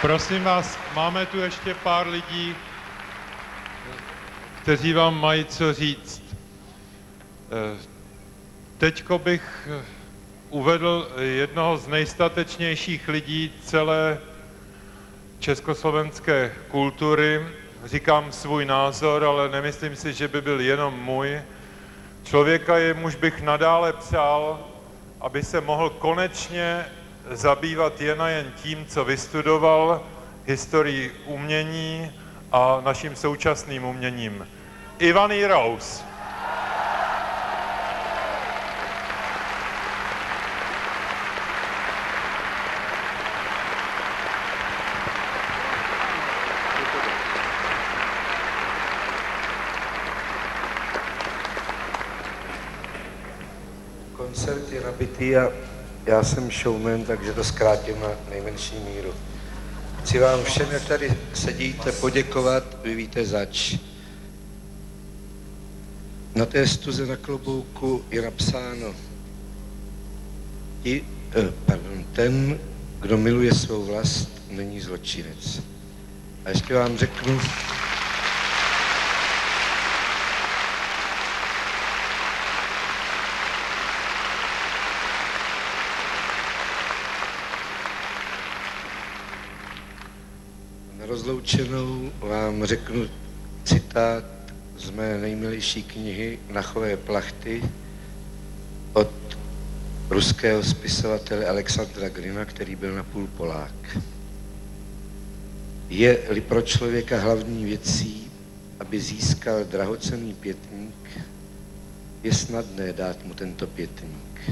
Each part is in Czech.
Prosím vás, máme tu ještě pár lidí, kteří vám mají co říct. Eh, teďko bych eh, uvedl jednoho z nejstatečnějších lidí celé československé kultury. Říkám svůj názor, ale nemyslím si, že by byl jenom můj. Člověka, jemuž bych nadále přál, aby se mohl konečně zabývat jen a jen tím, co vystudoval, historii umění a naším současným uměním. Ivan Rose. Koncert je nabitý a já jsem showman, takže to zkrátím na nejmenší míru. Chci vám všem, jak tady sedíte, poděkovat, vy víte zač. Na té stuze na klobouku je napsáno, i, eh, pardon, ten, kdo miluje svou vlast, není zločinec. A ještě vám řeknu, Na rozloučenou vám řeknu citát z mé nejmilejší knihy Nachové plachty od ruského spisovatele Alexandra Grina, který byl napůl Polák. Je-li pro člověka hlavní věcí, aby získal drahocený pětník, je snadné dát mu tento pětník.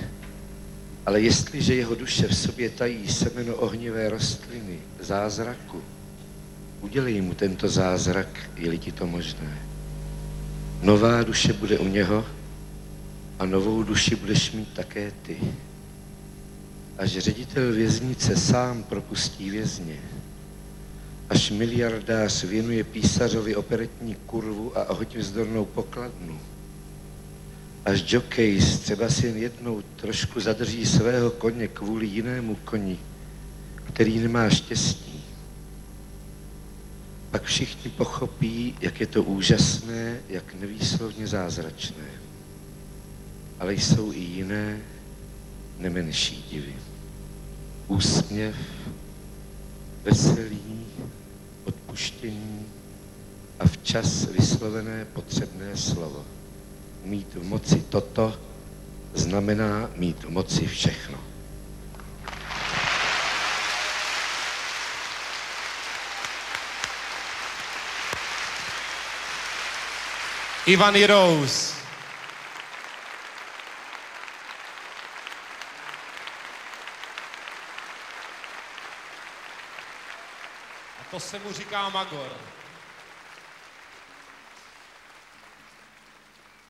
Ale jestliže jeho duše v sobě tají semeno ohnivé rostliny, zázraku, udělej mu tento zázrak, je-li ti to možné. Nová duše bude u něho a novou duši budeš mít také ty. Až ředitel věznice sám propustí vězně, až miliardář věnuje písařovi operetní kurvu a hoď vzdornou pokladnu, až jockey třeba si jen jednou trošku zadrží svého koně kvůli jinému koni, který nemá štěstí, pak všichni pochopí, jak je to úžasné, jak nevýslovně zázračné. Ale jsou i jiné, nemenší divy. Úsměv, veselí, odpuštění a včas vyslovené potřebné slovo. Mít v moci toto znamená mít v moci všechno. Ivan Rose. A to se mu říká Magor.